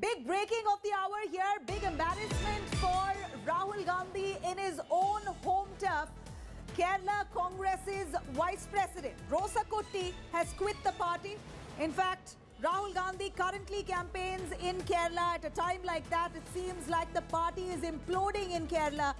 Big breaking of the hour here. Big embarrassment for Rahul Gandhi in his own home turf. Kerala Congress's Vice President Rosa Kutti has quit the party. In fact, Rahul Gandhi currently campaigns in Kerala. At a time like that, it seems like the party is imploding in Kerala.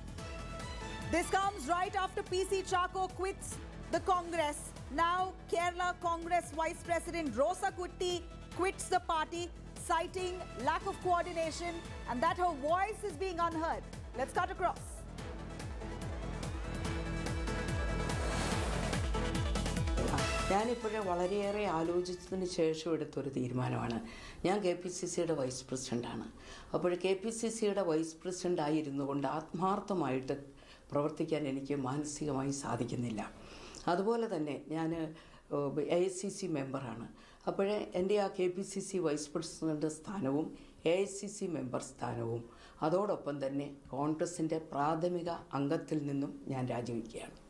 This comes right after PC Chacko quits the Congress. Now, Kerala Congress Vice President Rosakutty quits the party, citing lack of coordination and that her voice is being unheard. Let's cut across. ഞാനിപ്പോഴും വളരെയേറെ ആലോചിച്ചതിന് ശേഷം എടുത്തൊരു തീരുമാനമാണ് ഞാൻ K P C സിയുടെ vice പ്രസിഡന്റാണ് അപ്പോൾ K P C സിയുടെ വൈസ് പ്രസിഡന്റ് ആയിരുന്നു കൊണ്ട് ആത്മാർത്ഥമായിട്ട് പ്രവർത്തിക്കാൻ എനിക്ക് മാനസികമായി സാധിക്കുന്നില്ല അതുപോലെ തന്നെ ഞാൻ എ സി സി മെമ്പറാണ് അപ്പോഴേ എന്റെ ആ K P C C vice president സ്ഥാനവും A I C C member സ്ഥാനവും. അതോടൊപ്പം തന്നെ കോൺഗ്രസിന്റെ പ്രാഥമിക അംഗത്തിൽ നിന്നും ഞാൻ രാജിവെക്കുകയാണ്.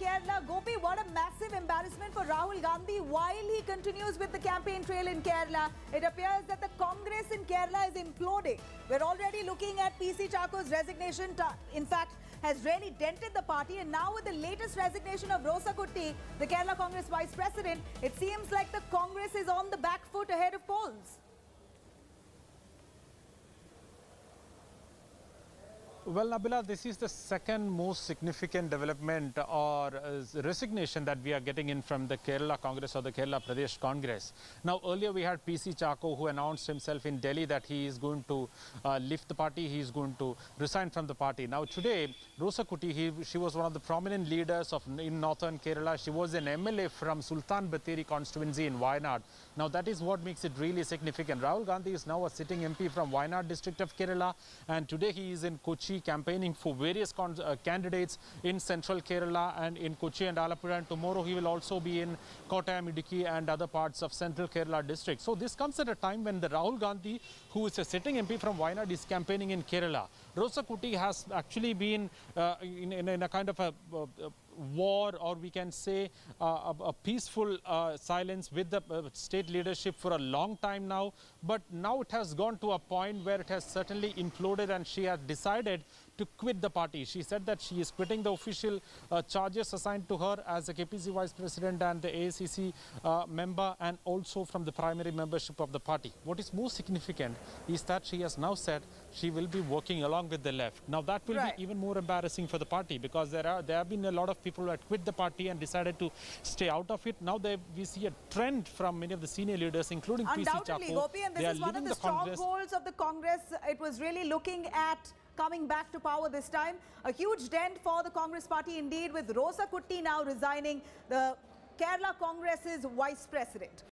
Kerala. Gopi, what a massive embarrassment for Rahul Gandhi while he continues with the campaign trail in Kerala. It appears that the Congress in Kerala is imploding. We're already looking at PC Chacko's resignation. In fact, has really dented the party. And now with the latest resignation of Rosakutty, the Kerala Congress vice president, it seems like the Congress is on the back foot ahead of polls. Well, Nabila, this is the second most significant development or uh, resignation that we are getting in from the Kerala Congress or the Kerala Pradesh Congress. Now, earlier we had PC Chacko who announced himself in Delhi that he is going to uh, lift the party, he is going to resign from the party. Now, today, Rosakutty, he, she was one of the prominent leaders of in northern Kerala. She was an MLA from Sultan Bathery constituency in Wayanad. Now, that is what makes it really significant. Rahul Gandhi is now a sitting MP from Wayanad district of Kerala, and today he is in Kochi campaigning for various uh, candidates in central Kerala and in Kochi and Alappuzha. And tomorrow he will also be in Kottayam, Idukki and other parts of central Kerala district. So this comes at a time when the Rahul Gandhi, who is a sitting MP from Wayanad, is campaigning in Kerala. Rosakutty has actually been uh, in, in, in a kind of a, uh, uh, war or we can say uh, a, a peaceful uh, silence with the uh, state leadership for a long time now. But now it has gone to a point where it has certainly imploded and she has decided to quit the party. She said that she is quitting the official uh, charges assigned to her as a KPC vice president and the AICC uh, member and also from the primary membership of the party. What is most significant is that she has now said she will be working along with the left. Now that will Right. be even more embarrassing for the party because there are there have been a lot of people who had quit the party and decided to stay out of it. Now they, we see a trend from many of the senior leaders, including PC Undoubtedly, Chacko. Gopi, and this is one of the, Congress. strongholds of the Congress. It was really looking at coming back to power this time. A huge dent for the Congress party indeed, with Rosakutty now resigning the Kerala Congress's vice president.